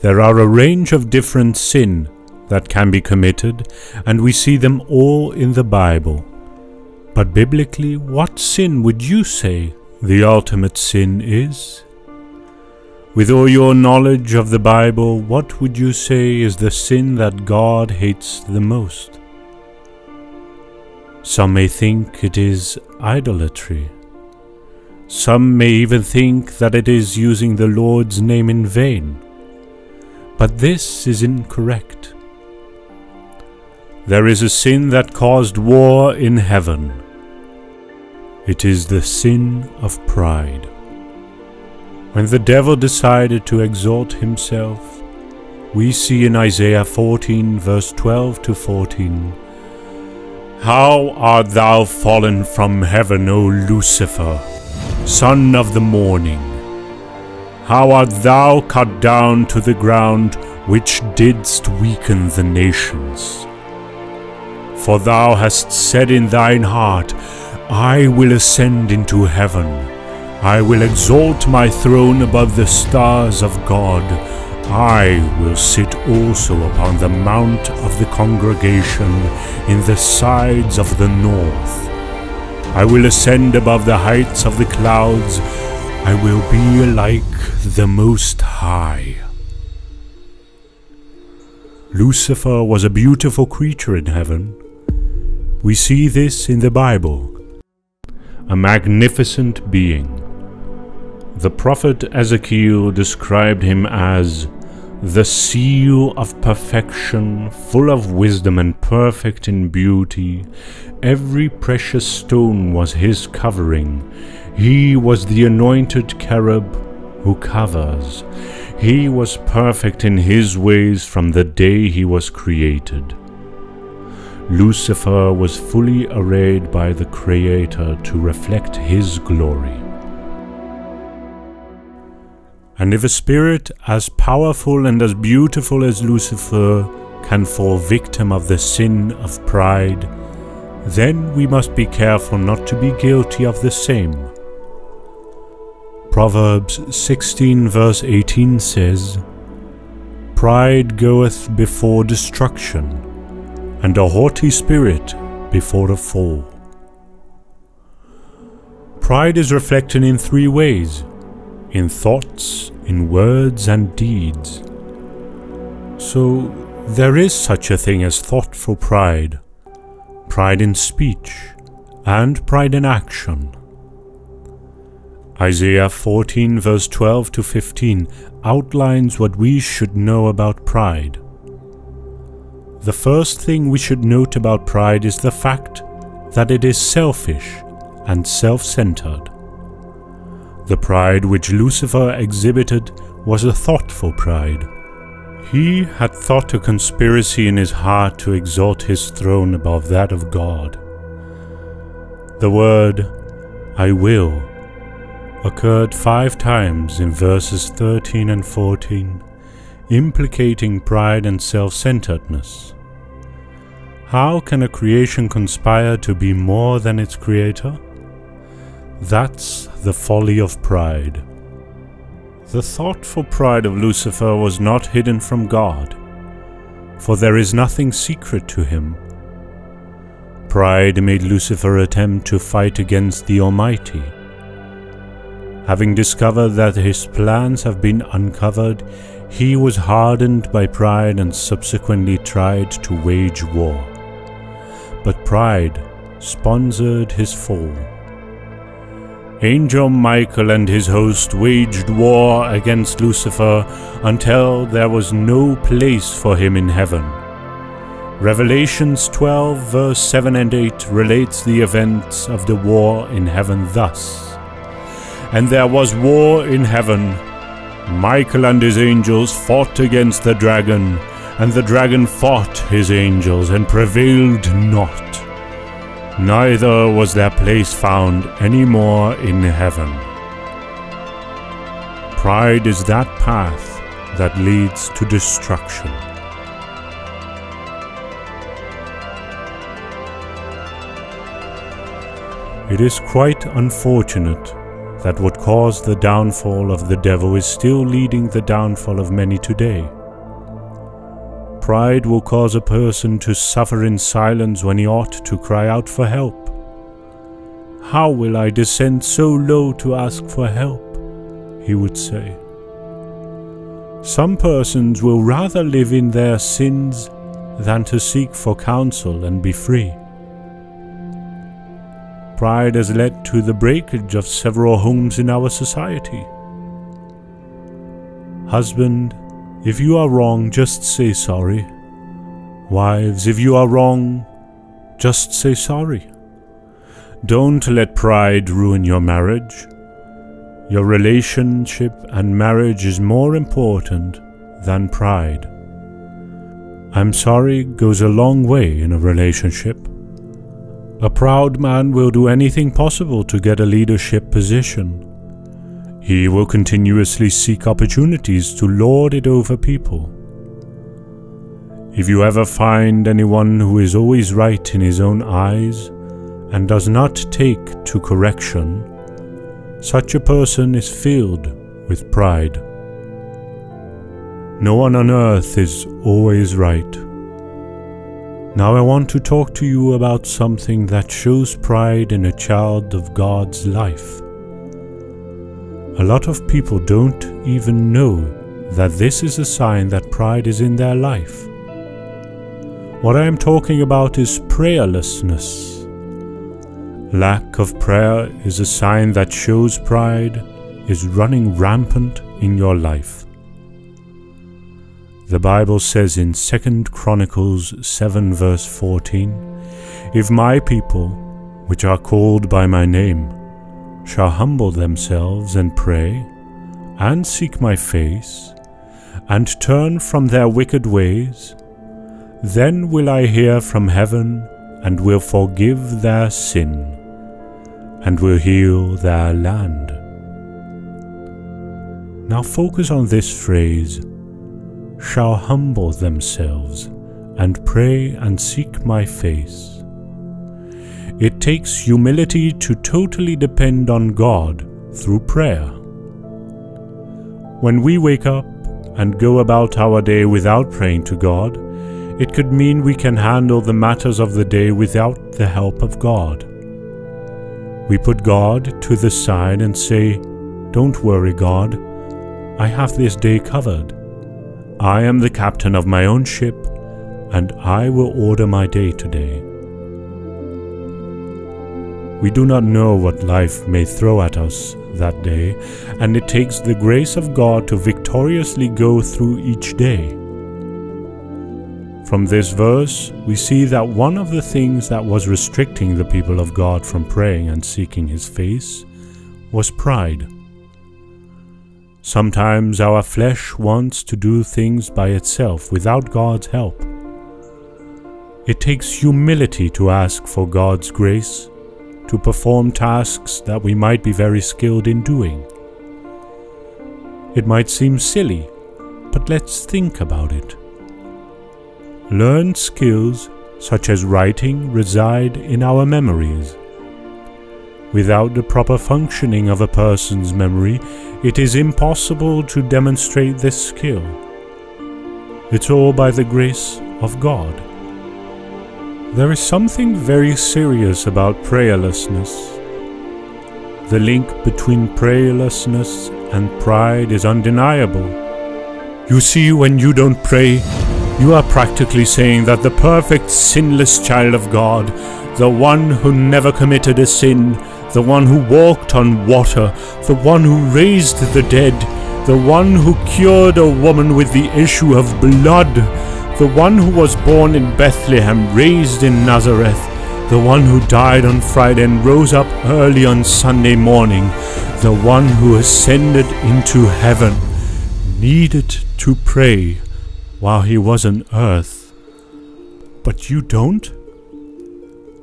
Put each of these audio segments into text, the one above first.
There are a range of different sin that can be committed, and we see them all in the Bible. But biblically, what sin would you say the ultimate sin is? With all your knowledge of the Bible, what would you say is the sin that God hates the most? Some may think it is idolatry. Some may even think that it is using the Lord's name in vain. But this is incorrect. There is a sin that caused war in heaven. It is the sin of pride. When the devil decided to exalt himself, we see in Isaiah 14, verse 12 to 14 How art thou fallen from heaven, O Lucifer, son of the morning! How art thou cut down to the ground, which didst weaken the nations? For thou hast said in thine heart, I will ascend into heaven. I will exalt my throne above the stars of God. I will sit also upon the mount of the congregation in the sides of the north. I will ascend above the heights of the clouds. I will be like the Most High. Lucifer was a beautiful creature in heaven. We see this in the Bible. A magnificent being. The prophet Ezekiel described him as the seal of perfection, full of wisdom and perfect in beauty. Every precious stone was his covering. He was the anointed cherub who covers. He was perfect in his ways from the day he was created. Lucifer was fully arrayed by the Creator to reflect his glory. And if a spirit as powerful and as beautiful as Lucifer can fall victim of the sin of pride, then we must be careful not to be guilty of the same. Proverbs 16 verse 18 says, Pride goeth before destruction, and a haughty spirit before a fall. Pride is reflected in three ways in thoughts, in words, and deeds. So there is such a thing as thoughtful pride, pride in speech, and pride in action. Isaiah 14, verse 12 to 15 outlines what we should know about pride. The first thing we should note about pride is the fact that it is selfish and self centered. The pride which Lucifer exhibited was a thoughtful pride. He had thought a conspiracy in his heart to exalt his throne above that of God. The word, I will, occurred five times in verses 13 and 14, implicating pride and self centeredness. How can a creation conspire to be more than its creator? That's the folly of pride. The thoughtful pride of Lucifer was not hidden from God, for there is nothing secret to him. Pride made Lucifer attempt to fight against the Almighty. Having discovered that his plans have been uncovered, he was hardened by pride and subsequently tried to wage war. But pride sponsored his fall. Angel Michael and his host waged war against Lucifer until there was no place for him in heaven. Revelations 12, verse 7 and 8 relates the events of the war in heaven thus And there was war in heaven. Michael and his angels fought against the dragon, and the dragon fought his angels and prevailed not neither was their place found any more in heaven. Pride is that path that leads to destruction. It is quite unfortunate that what caused the downfall of the devil is still leading the downfall of many today. Pride will cause a person to suffer in silence when he ought to cry out for help. How will I descend so low to ask for help? He would say. Some persons will rather live in their sins than to seek for counsel and be free. Pride has led to the breakage of several homes in our society. Husband, if you are wrong, just say sorry. Wives, if you are wrong, just say sorry. Don't let pride ruin your marriage. Your relationship and marriage is more important than pride. I'm sorry goes a long way in a relationship. A proud man will do anything possible to get a leadership position. He will continuously seek opportunities to lord it over people. If you ever find anyone who is always right in his own eyes and does not take to correction, such a person is filled with pride. No one on earth is always right. Now I want to talk to you about something that shows pride in a child of God's life. A lot of people don't even know that this is a sign that pride is in their life. What I am talking about is prayerlessness. Lack of prayer is a sign that shows pride is running rampant in your life. The Bible says in 2 Chronicles 7 verse 14, If my people, which are called by my name, shall humble themselves and pray, and seek my face, and turn from their wicked ways, then will I hear from heaven, and will forgive their sin, and will heal their land. Now focus on this phrase shall humble themselves and pray and seek my face. It takes humility to totally depend on God through prayer. When we wake up and go about our day without praying to God, it could mean we can handle the matters of the day without the help of God. We put God to the side and say, Don't worry, God, I have this day covered. I am the captain of my own ship, and I will order my day today. We do not know what life may throw at us that day, and it takes the grace of God to victoriously go through each day. From this verse, we see that one of the things that was restricting the people of God from praying and seeking His face was pride. Sometimes our flesh wants to do things by itself without God's help. It takes humility to ask for God's grace to perform tasks that we might be very skilled in doing. It might seem silly, but let's think about it. Learned skills such as writing reside in our memories. Without the proper functioning of a person's memory, it is impossible to demonstrate this skill. It's all by the grace of God. There is something very serious about prayerlessness. The link between prayerlessness and pride is undeniable. You see, when you don't pray, you are practically saying that the perfect sinless child of God, the one who never committed a sin, the one who walked on water, the one who raised the dead, the one who cured a woman with the issue of blood, the one who was born in Bethlehem, raised in Nazareth, the one who died on Friday and rose up early on Sunday morning, the one who ascended into heaven, needed to pray while he was on earth. But you don't?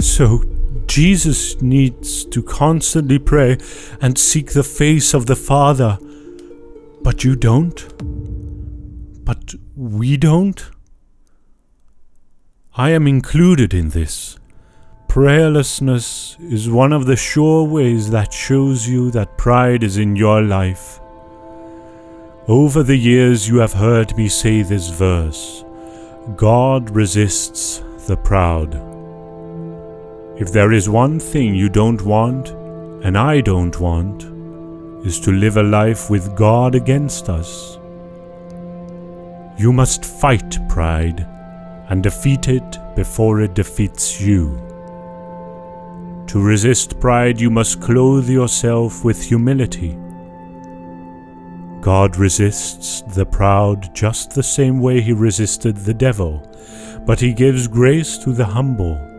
So Jesus needs to constantly pray and seek the face of the Father. But you don't? But we don't? I am included in this. Prayerlessness is one of the sure ways that shows you that pride is in your life. Over the years, you have heard me say this verse God resists the proud. If there is one thing you don't want, and I don't want, is to live a life with God against us. You must fight pride and defeat it before it defeats you. To resist pride, you must clothe yourself with humility. God resists the proud just the same way he resisted the devil, but he gives grace to the humble.